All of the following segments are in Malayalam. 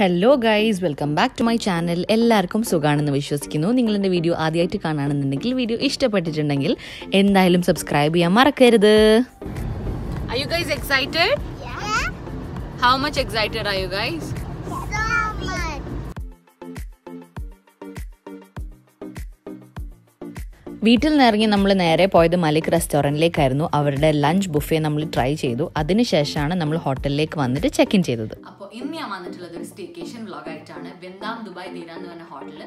Hello guys welcome back to my channel എല്ലാവർക്കും സുഖാണെന്ന് വിശ്വസിക്കുന്നു. നിങ്ങൾ എന്റെ വീഡിയോ ആദ്യമായിട്ട് കാണുകയാണെന്നുണ്ടെങ്കിൽ വീഡിയോ ഇഷ്ടപ്പെട്ടിട്ടുണ്ടെങ്കിൽ എന്തായാലും സബ്സ്ക്രൈബ് ചെയ്യാൻ മറക്കരുത്. Are you guys excited? Yeah. How much excited are you guys? വീട്ടിൽ നിന്ന് ഇറങ്ങി നമ്മൾ നേരെ പോയത് മലിക് റെസ്റ്റോറന്റിലേക്കായിരുന്നു അവരുടെ ലഞ്ച് ബുഫേ നമ്മൾ ട്രൈ ചെയ്തു. അതിനുശേഷമാണ് നമ്മൾ ഹോട്ടലിലേക്ക് വന്നിട്ട് ചെക്ക് ഇൻ ചെയ്തത് ഇന്ന് ഞാൻ വന്നിട്ടുള്ളത് ഒരു സ്റ്റേക്കേഷൻ വ്ളോഗായിട്ടാണ് വെന്താം ദുബായ് ദീന എന്ന് പറഞ്ഞ ഹോട്ടലിൽ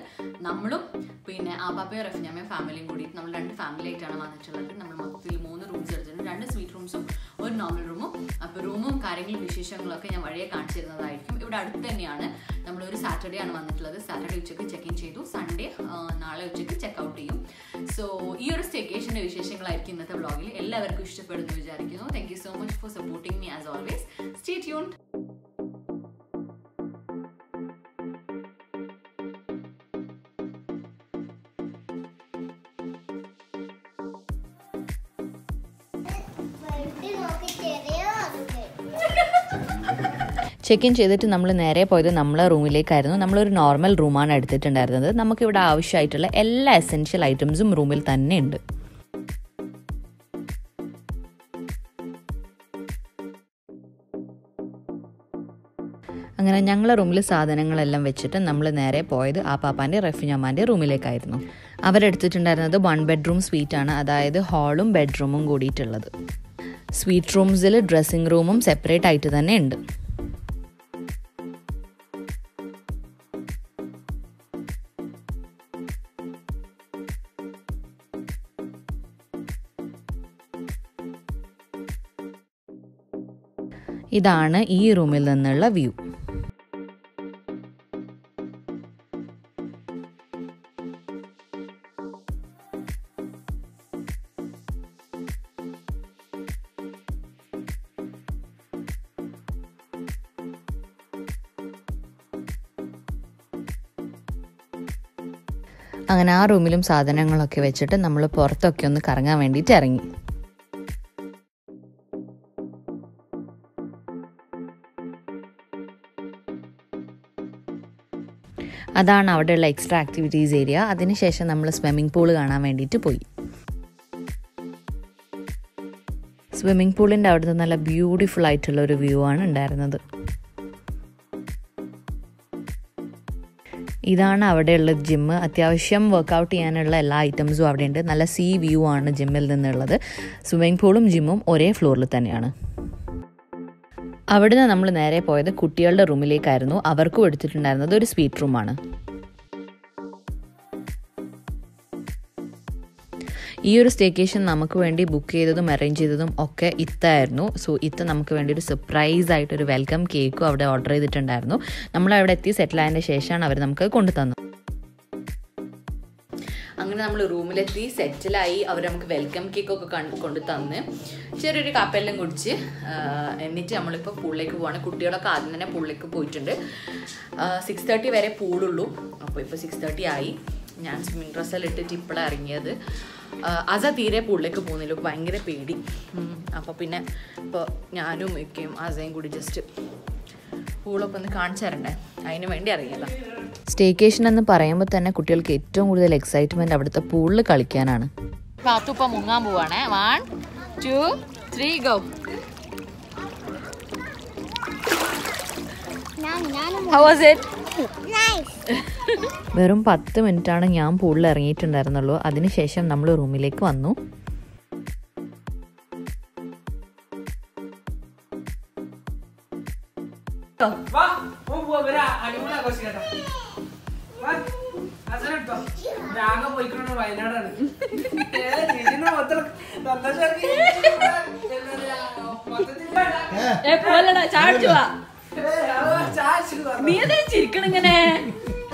നമ്മളും പിന്നെ ആ പാപ്പയും റഫ്നാമയും ഫാമിലിയും കൂടി നമ്മൾ രണ്ട് ഫാമിലി ആയിട്ടാണ് വന്നിട്ടുള്ളത്. നമ്മൾ മൊത്തത്തിൽ മൂന്ന് റൂംസ് എടുത്തിട്ടുണ്ട്. രണ്ട് സ്വീറ്റ് റൂംസും ഒരു നോർമൽ റൂമും അപ്പോൾ റൂമും കാര്യങ്ങളും വിശേഷങ്ങളൊക്കെ ഞാൻ വഴിയെ കാണിച്ചു തരുന്നതായിരിക്കും ഇവിടെ അടുത്ത് തന്നെയാണ് നമ്മൾ ഒരു സാറ്റർഡേ ആണ് വന്നിട്ടുള്ളത്. സാറ്റർഡേ ഉച്ചയ്ക്ക് ചെക്ക് ഇൻ ചെയ്തു. സൺഡേ നാളെ ഉച്ചയ്ക്ക് ചെക്ക് ഔട്ട് ചെയ്യും. സോ ഈ ഒരു സ്റ്റേക്കേഷന്റെ വിശേഷങ്ങളായിരിക്കും ഇന്നത്തെ വ്ളോഗിൽ എല്ലാവർക്കും ഇഷ്ടപ്പെടുന്നു വിചാരിക്കുന്നു. Thank you so much for supporting me as always stay tune check in ചെയ്തിട്ട് നമ്മൾ നേരെ പോയത് നമ്മളെ റൂമിലേക്കായിരുന്നു. നമ്മളൊരു നോർമൽ റൂമാണ് എടുത്തിട്ടുണ്ടായിരുന്നത്. നമുക്കിവിടെ ആവശ്യമായിട്ടുള്ള എല്ലാ എസെൻഷ്യൽ ഐറ്റംസും റൂമിൽ തന്നെ ഉണ്ട്. അങ്ങനെ ഞങ്ങളെ റൂമിൽ സാധനങ്ങളെല്ലാം വെച്ചിട്ട് നമ്മൾ നേരെ പോയത് ആ പാപ്പാന്റെ റഫിഞ്ഞമ്മാന്റെ റൂമിലേക്കായിരുന്നു. അവരെടുത്തിട്ടുണ്ടായിരുന്നത് വൺ ബെഡ്റൂം സ്വീറ്റ് ആണ്. അതായത് ഹാളും ബെഡ്റൂമും കൂടിയിട്ടുള്ളത്. സ്വീറ്റ് റൂംസിൽ ഡ്രസ്സിംഗ് റൂമും സെപ്പറേറ്റ് ആയിട്ട് തന്നെ ഉണ്ട്. ഇതാണ് ഈ റൂമിൽ നിന്നുള്ള വ്യൂ. അങ്ങനെ ആ റൂമിലും സാധനങ്ങളൊക്കെ വെച്ചിട്ട് നമ്മൾ പുറത്തൊക്കെ ഒന്ന് കറങ്ങാൻ വേണ്ടിയിട്ട് ഇറങ്ങി. അതാണ് അവിടെയുള്ള എക്സ്ട്രാ ആക്ടിവിറ്റീസ് ഏരിയ അതിനുശേഷം നമ്മൾ സ്വിമ്മിംഗ് പൂൾ കാണാൻ വേണ്ടിയിട്ട് പോയി. സ്വിമ്മിംഗ് പൂളിന്റെ അവിടുന്ന് നല്ല ബ്യൂട്ടിഫുൾ ആയിട്ടുള്ള ഒരു വ്യൂ ആണ് ഉണ്ടായിരുന്നത്. ഇതാണ് അവിടെയുള്ള ജിമ്മ് അത്യാവശ്യം വർക്കൗട്ട് ചെയ്യാനുള്ള എല്ലാ ഐറ്റംസും അവിടെയുണ്ട്. നല്ല സീ വ്യൂ ആണ് ജിമ്മിൽ നിന്നുള്ളത്. സ്വിമ്മിംഗ് പൂളും ജിമ്മും ഒരേ ഫ്ലോറിൽ തന്നെയാണ്. അവിടുന്ന് നമ്മൾ നേരെ പോയത് കുട്ടികളുടെ റൂമിലേക്കായിരുന്നു. അവർക്കും എടുത്തിട്ടുണ്ടായിരുന്നത് ഒരു സ്വീറ്റ് റൂമാണ്. ഈ ഒരു സ്റ്റേക്കേഷൻ നമുക്ക് വേണ്ടി ബുക്ക് ചെയ്തതും അറേഞ്ച് ചെയ്തതും ഒക്കെ ഇത്തായിരുന്നു. സോ ഇത്ത നമുക്ക് വേണ്ടി ഒരു സർപ്രൈസ് ആയിട്ട് ഒരു വെൽക്കം കേക്കും അവിടെ ഓർഡർ ചെയ്തിട്ടുണ്ടായിരുന്നു. നമ്മൾ അവിടെ എത്തി സെറ്റിൽ ആയതിന് ശേഷമാണ് അവർ നമുക്ക് കൊണ്ടു തന്നത് അങ്ങനെ നമ്മൾ റൂമിലെത്തി സെറ്റിലായി. അവർ നമുക്ക് വെൽക്കം കേക്കൊക്കെ കൊണ്ട് തന്ന്. ചെറിയൊരു കാപ്പെല്ലാം കുടിച്ച് എന്നിട്ട് നമ്മളിപ്പോൾ പൂളിലേക്ക് പോവാണ്. കുട്ടികളൊക്കെ ആദ്യം തന്നെ പൂളിലേക്ക് പോയിട്ടുണ്ട്. സിക്സ് തേർട്ടി വരെ പൂളുള്ളൂ അപ്പോൾ ഇപ്പോൾ സിക്സ് തേർട്ടി ആയി. ഞാൻ സ്വിമ്മിങ് ഡ്രസ്സെല്ലാം ഇട്ടിട്ട് ഇപ്പോഴാണ് ഇറങ്ങിയത്. അസ തീരെ പൂളിലേക്ക് പോകുന്നില്ല. ഭയങ്കര പേടി. അപ്പോൾ പിന്നെ ഇപ്പോൾ ഞാനും മിക്കയും അസയും കൂടി ജസ്റ്റ് പൂളൊക്കെ ഒന്ന് കാണിച്ചു തരണ്ടേ? അതിന് വേണ്ടി അറിയില്ല സ്റ്റേക്കേഷൻ എന്ന് പറയുമ്പോൾ തന്നെ കുട്ടികൾക്ക് ഏറ്റവും കൂടുതൽ എക്സൈറ്റ്മെന്റ് അവിടുത്തെ പൂളിൽ കളിക്കാനാണ്. പാത്തുപ്പ മുങ്ങാൻ പോവാണേ. വൺ ടു ത്രീ ഗോ ഞാൻ- ഞാനും ഹൗ വാസ് ഇറ്റ് Nice. വെറും പത്ത് ആണ് ഞാൻ പൂളിൽ ഇറങ്ങിയിട്ടുണ്ടായിരുന്നുള്ളൂ. അതിനുശേഷം നമ്മൾ റൂമിലേക്ക് വന്നു. വാ ഓ പോ വരാ അടിപൊളി ആഘോഷിക്കട്ടെ. വാ അസരട്ടോ രാഗം പോയിക്കൊണ്ട് വയനാടാണ്. അവ ചാടിച്ചിട്ട് വന്നു.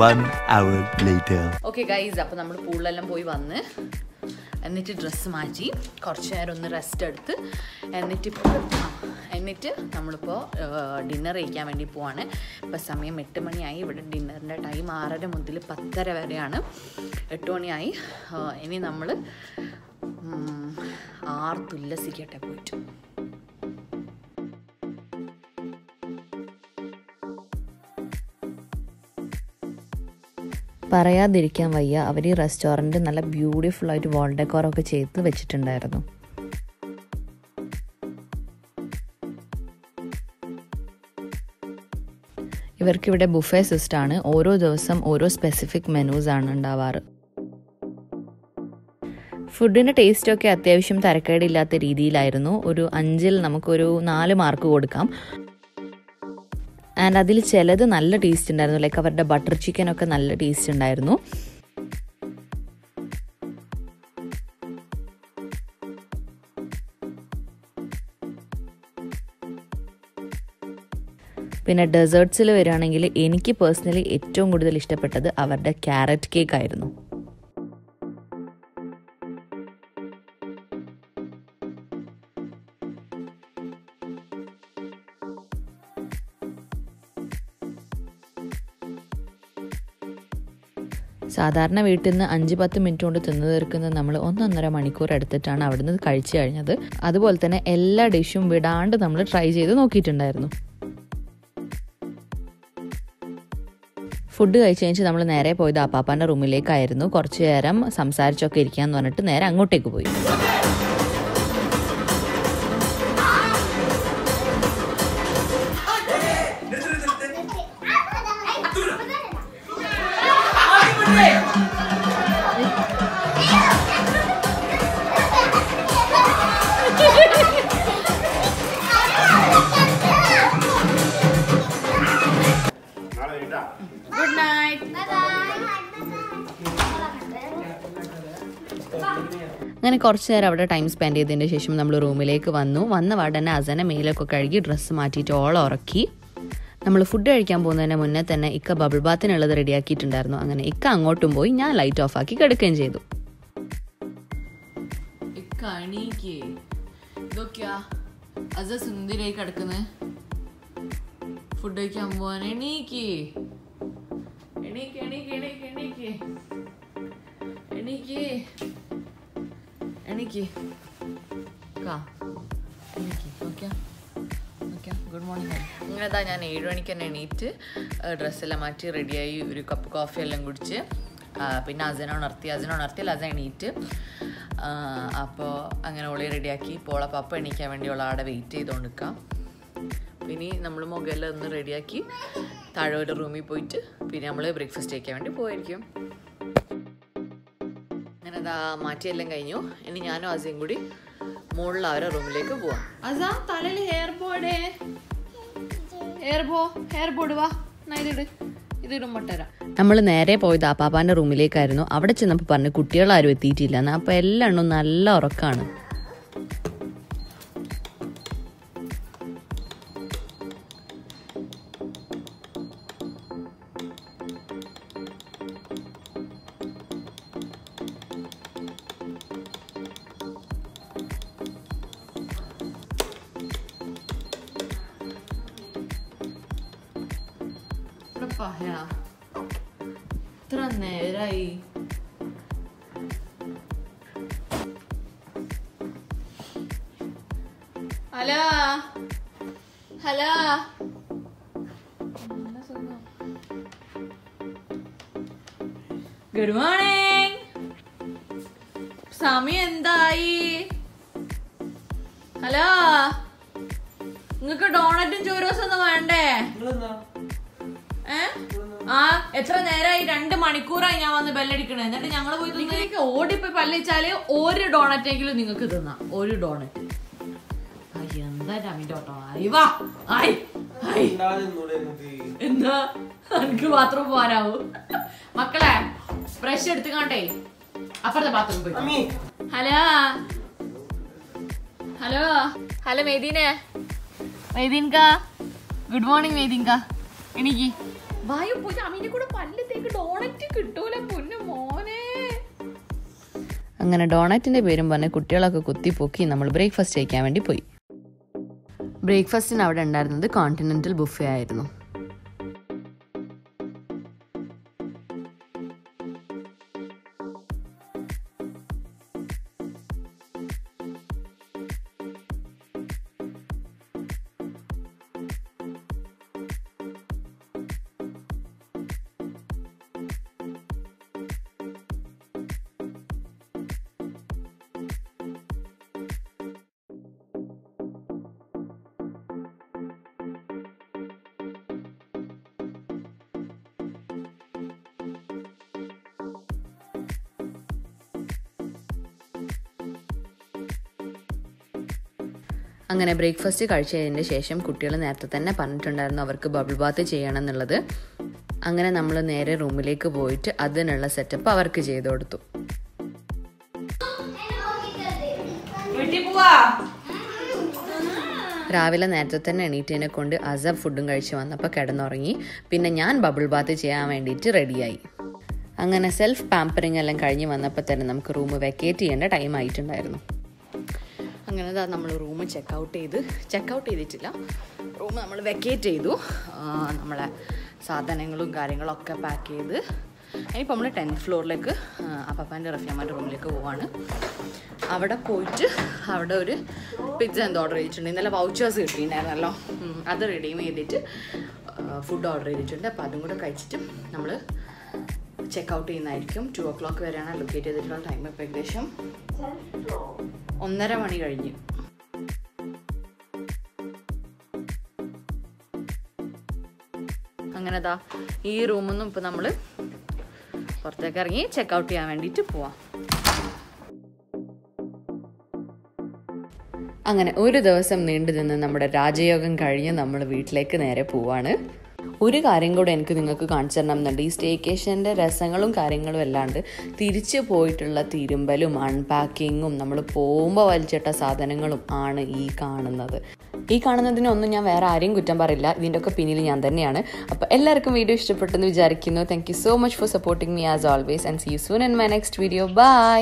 One hour later. Okay guys അപ്പോൾ നമ്മൾ പൂളിലെല്ലാം പോയി വന്ന് എന്നിട്ട് ഡ്രസ്സ് മാറ്റി. കുറച്ച് നേരം ഒന്ന് റെസ്റ്റ് എടുത്ത് എന്നിട്ട് ഇപ്പോൾ ആ, എന്നിട്ട് നമ്മളിപ്പോൾ ഡിന്നർ കഴിക്കാൻ വേണ്ടി പോവാണ്. ഇപ്പോൾ സമയം എട്ട് മണിയായി. ഇവിടെ ഡിന്നറിന്റെ ടൈം ആറര മുതൽ പത്തര വരെയാണ്. എട്ട് മണിയായി. ഇനി നമ്മൾ ആർ ആർത്തുല്ലസിക്കട്ടെ പോയിട്ട്. പറയാതിരിക്കാൻ വയ്യ. അവർ ഈ റെസ്റ്റോറന്റ് നല്ല ബ്യൂട്ടിഫുൾ ആയിട്ട് വാൾ ഡെക്കോറൊക്കെ ചെയ്ത് വെച്ചിട്ടുണ്ടായിരുന്നു. ഇവർക്കിവിടെ ബുഫേ സിസ്റ്റാണ്. ഓരോ ദിവസം ഓരോ സ്പെസിഫിക് മെനൂസ് ആണ് ഉണ്ടാവാറ്. ഫുഡിന്റെ ടേസ്റ്റൊക്കെ അത്യാവശ്യം തരക്കേടില്ലാത്ത രീതിയിലായിരുന്നു. ഒരു അഞ്ചിൽ നമുക്കൊരു നാല് മാർക്ക് കൊടുക്കാം. ആൻഡ് അതിൽ ചിലത് നല്ല ടേസ്റ്റ് ഉണ്ടായിരുന്നു. ലൈക്ക് അവരുടെ ബട്ടർ ചിക്കനൊക്കെ നല്ല ടേസ്റ്റ് ഉണ്ടായിരുന്നു. പിന്നെ ഡെസേർട്സിൽ വരികയാണെങ്കിൽ എനിക്ക് പേഴ്സണലി ഏറ്റവും കൂടുതൽ ഇഷ്ടപ്പെട്ടത് അവരുടെ ക്യാരറ്റ് കേക്ക് ആയിരുന്നു. സാധാരണ വീട്ടിൽ നിന്ന് അഞ്ച് പത്ത് മിനിറ്റ് കൊണ്ട് തിന്നു തീർക്കുന്നത് നമ്മൾ ഒന്നൊന്നര മണിക്കൂർ എടുത്തിട്ടാണ് അവിടുന്ന് കഴിച്ചു കഴിഞ്ഞത്. അതുപോലെ തന്നെ എല്ലാ ഡിഷും വിടാണ്ട് നമ്മൾ ട്രൈ ചെയ്ത് നോക്കിയിട്ടുണ്ടായിരുന്നു. ഫുഡ് കഴിച്ച് കഴിഞ്ഞ് നമ്മൾ നേരെ പോയത് അപ്പാപ്പാന്റെ റൂമിലേക്കായിരുന്നു കുറച്ചു നേരം സംസാരിച്ചൊക്കെ ഇരിക്കാന്ന് പറഞ്ഞിട്ട് നേരെ അങ്ങോട്ടേക്ക് പോയി. അങ്ങനെ കുറച്ച് നേരം അവിടെ ടൈം സ്പെൻഡ് ചെയ്തതിന് ശേഷം നമ്മൾ റൂമിലേക്ക് വന്നു. വന്ന പാടന്നെ അസനെ മേലൊക്കെ കഴുകി ഡ്രസ്സ് മാറ്റിയിട്ട് ഓളം ഉറക്കി. നമ്മൾ ഫുഡ് കഴിക്കാൻ പോകുന്നതിന് മുന്നേ തന്നെ ഇക്ക ബബിൾ ബാത്തിനുള്ളത് റെഡിയാക്കിയിട്ടുണ്ടായിരുന്നു അങ്ങനെ ഇക്ക അങ്ങോട്ടും പോയി ഞാൻ ലൈറ്റ് ഓഫ് ആക്കി കിടക്കുകയും ചെയ്തു. എണീക്കേ കിടക്കുന്നത് ഫുഡ് കഴിക്കാൻ പോവാൻ എണീക്ക് കാ ഓക്കെ ഗുഡ് മോർണിംഗ് അങ്ങനെ ഞാൻ ഏഴ് മണിക്ക് തന്നെ എണീറ്റ് ഡ്രസ്സെല്ലാം മാറ്റി റെഡിയായി ഒരു കപ്പ് കോഫി എല്ലാം കുടിച്ച് പിന്നെ അസന ഉണർത്തി. അസന ഉണർത്തി അസ എണീറ്റ്. അപ്പോൾ അങ്ങനെ ഒളി റെഡിയാക്കി ഓളെ പപ്പ എണീക്കാൻ വേണ്ടി ഉള്ള ആടെ വെയിറ്റ് ചെയ്തുകൊണ്ട് നിൽക്കാം പിന്നെ നമ്മൾ മുകളിൽ ഒന്ന് റെഡിയാക്കി താഴെ ഒരു റൂമിൽ പോയിട്ട് പിന്നെ നമ്മൾ ബ്രേക്ക്ഫാസ്റ്റ് കഴിക്കാൻ വേണ്ടി പോയിരിക്കും അതാ മാറ്റിയെല്ലാം കഴിഞ്ഞു. ഇനി ഞാനും അസയും കൂടി മുകളിൽ അവരെ റൂമിലേക്ക് പോവാം. അസ തലയിൽ ഹെയർ ബോർഡേ ഹെയർ ബോ ഹെയർ ബോർഡ് വാ. നമ്മൾ നേരെ പോയത് അപ്പാപ്പാന്റെ റൂമിലേക്കായിരുന്നു. അവിടെ ചെന്നപ്പോൾ പറഞ്ഞു കുട്ടികളാരും എത്തിയിട്ടില്ല. അപ്പൊ അപ്പോൾ എല്ലാം നല്ല ഉറക്കാണ് ഇത്ര നേരായി ഹലോ ഹലോ ഗുഡ് മോർണിംഗ് സമയം എന്തായി? ഹലോ നിങ്ങക്ക് ഡോണറ്റും ചൂരോസും ഒന്നും വേണ്ടേ? ആ എത്ര നേരമായി രണ്ട് മണിക്കൂറായി ഞാൻ വന്ന് ബെല്ലടിക്കണേ. എന്നിട്ട് ഞങ്ങൾ പോയി നിങ്ങൾക്ക് ഓടിപ്പോയി പല്ലിച്ചാൽ ഒരു ഡോണറ്റെങ്കിലും നിങ്ങൾക്ക് തിന്നാം. ഒരു ഡോണറ്റ് അയ്യ, എന്താ രമിന്റെ ഓട്ടോ? ആയി ആയി. എന്താ? എനിക്ക് ബാത്റൂം പോകാനാവൂ? മക്കളെ ബ്രഷ് എടുത്ത് കാണ്ടേ. അപ്പുറത്തെ ബാത്റൂം പോയി. ഹലോ. ഹലോ. ഹലോ മെയ്ദീനെ മെയ്ദീൻകാ ഗുഡ് മോർണിംഗ് മെയ്തീൻക എനിക്ക് വായു പോയി അമ്മീന്റെ കൂടെ പല്ലത്തേക്ക് ഡോണറ്റ് കിട്ടൂല പൊന്നു മോനെ. അങ്ങനെ ഡോണറ്റിന്റെ പേരും പറഞ്ഞ് കുട്ടികളൊക്കെ കുത്തിപ്പൊക്കി നമ്മൾ ബ്രേക്ക്ഫാസ്റ്റ് കഴിക്കാൻ വേണ്ടി പോയി. ബ്രേക്ക്ഫാസ്റ്റിന് അവിടെ ഉണ്ടായിരുന്നത് കോണ്ടിനെന്റൽ ബുഫേ ആയിരുന്നു. അങ്ങനെ ബ്രേക്ക്ഫാസ്റ്റ് കഴിച്ചതിന് ശേഷം കുട്ടികൾ നേരത്തെ തന്നെ പറഞ്ഞിട്ടുണ്ടായിരുന്നു അവർക്ക് ബബിൾ ബാത്ത് ചെയ്യണം എന്നുള്ളത്. അങ്ങനെ നമ്മൾ നേരെ റൂമിലേക്ക് പോയിട്ട് അതിനുള്ള സെറ്റപ്പ് അവർക്ക് ചെയ്തു കൊടുത്തു. രാവിലെ നേരത്തെ തന്നെ എണീറ്റതിനെ കൊണ്ട് അസബ് ഫുഡും കഴിച്ച് വന്നപ്പോൾ കിടന്നുറങ്ങി. പിന്നെ ഞാൻ ബബിൾ ബാത്ത് ചെയ്യാൻ വേണ്ടിയിട്ട് റെഡിയായി. അങ്ങനെ സെൽഫ് പാമ്പറിങ് എല്ലാം കഴിഞ്ഞ് വന്നപ്പോൾ തന്നെ നമുക്ക് റൂം വെക്കേറ്റ് ചെയ്യേണ്ട ടൈം ആയിട്ടുണ്ടായിരുന്നു. അങ്ങനെ അതാ നമ്മൾ റൂം ചെക്ക് ഔട്ട് ചെയ്ത് ചെക്ക് ഔട്ട് ചെയ്തിട്ടില്ല. റൂം നമ്മൾ വെക്കേറ്റ് ചെയ്തു. നമ്മളെ സാധനങ്ങളും കാര്യങ്ങളൊക്കെ പാക്ക് ചെയ്ത്. ഇനിയിപ്പോൾ നമ്മൾ ടെൻത്ത് ഫ്ലോറിലേക്ക് അപ്പാപ്പാന്റെ റഫിയമ്മന്റെ റൂമിലേക്ക് പോവാണ്. അവിടെ പോയിട്ട് അവിടെ ഒരു പിസ്സ എന്തോ ഓർഡർ ചെയ്തിട്ടുണ്ട്. ഇന്നലെ വൗച്ചേഴ്സ് കിട്ടിയിട്ടുണ്ടായിരുന്നല്ലോ. അത് റെഡീം ചെയ്തിട്ട് ഫുഡ് ഓർഡർ ചെയ്തിട്ടുണ്ട്. അപ്പോൾ അതും കൂടെ കഴിച്ചിട്ട് നമ്മൾ ചെക്ക് ഔട്ട് ചെയ്യുന്നതായിരിക്കും. ടു ഓ ക്ലോക്ക് വരെയാണ് ലൊക്കേറ്റ് ചെയ്തിട്ടുള്ള ടൈം ഇപ്പോൾ ഏകദേശം. ഒന്നര മണി കഴിഞ്ഞു. അങ്ങനെ ദാ ഈ റൂമിൽ നിന്നും നമ്മൾ പുറത്തേക്ക് ഇറങ്ങി ചെക്ക് ഔട്ട് ചെയ്യാൻ വേണ്ടിട്ട് പോവാം. അങ്ങനെ ഒരു ദിവസം നീണ്ടു നിന്ന് നമ്മുടെ രാജയോഗം കഴിഞ്ഞ് നമ്മൾ വീട്ടിലേക്ക് നേരെ പോവാണ്. ഒരു കാര്യം കൂടെ എനിക്ക് നിങ്ങൾക്ക് കാണിച്ചു തരണം എന്നുണ്ട് ഈ സ്റ്റേക്കേഷന്റെ രസങ്ങളും കാര്യങ്ങളും അല്ലാണ്ട് തിരിച്ചു പോയിട്ടുള്ള തിരുമ്പലും അൺപാക്കിങ്ങും നമ്മൾ പോകുമ്പോൾ വലിച്ചിട്ട സാധനങ്ങളും ആണ് ഈ കാണുന്നത്. ഈ കാണുന്നതിനൊന്നും ഞാൻ വേറെ ആരെയും കുറ്റം പറയില്ല. ഇതിന്റെ ഒക്കെ പിന്നിൽ ഞാൻ തന്നെയാണ്. അപ്പോൾ എല്ലാവർക്കും വീഡിയോ ഇഷ്ടപ്പെട്ടെന്ന് വിചാരിക്കുന്നു. Thank you so much for supporting me as always and see you soon in my next video bye